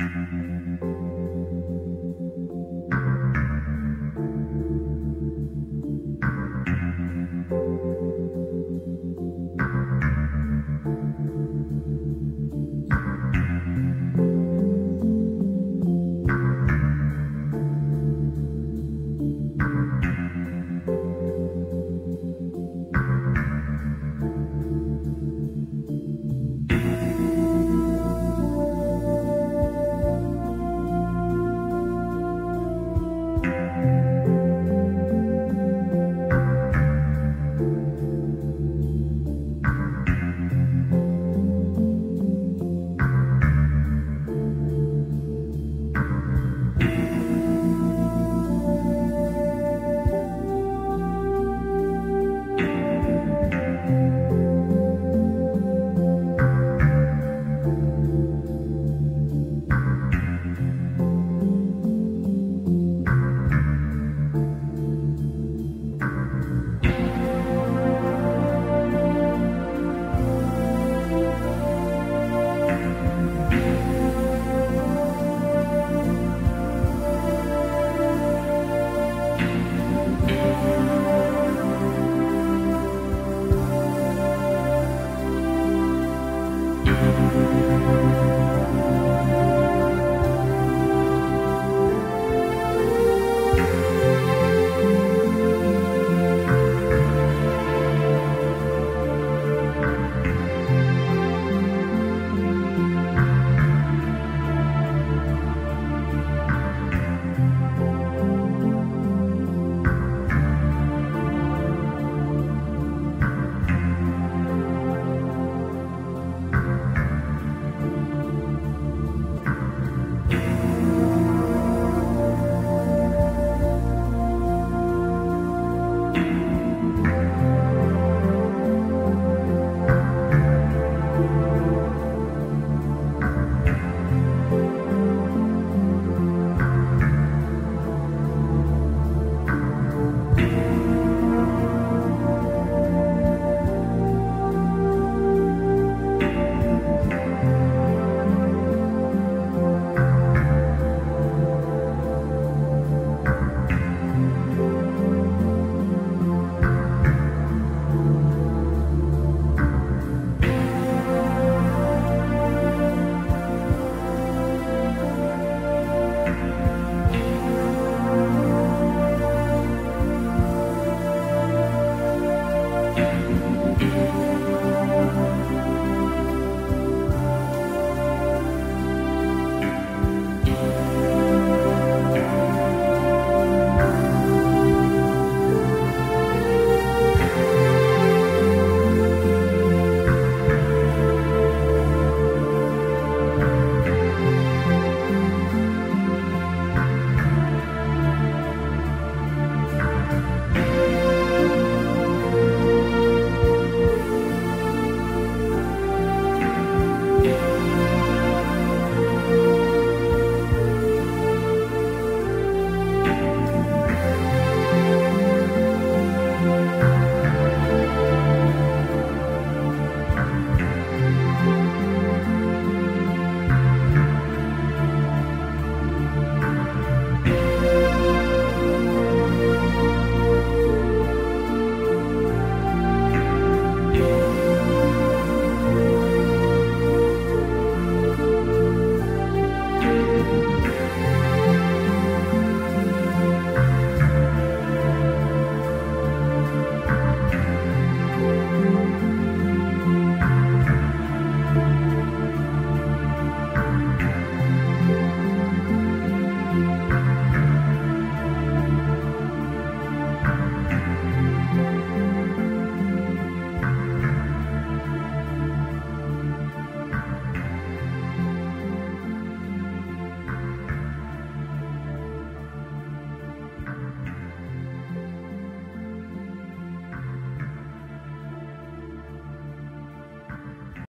Mm-hmm.